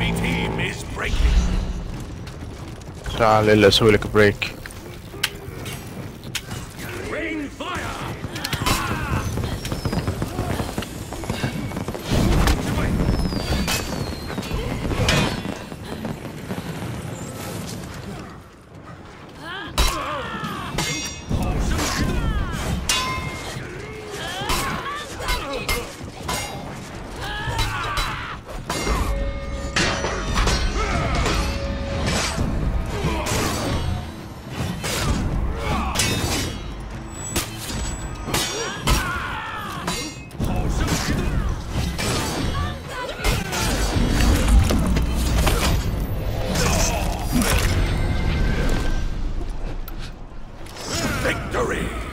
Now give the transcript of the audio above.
enemy team is breaking. تعال الا اسوي لك break. Rain fire victory!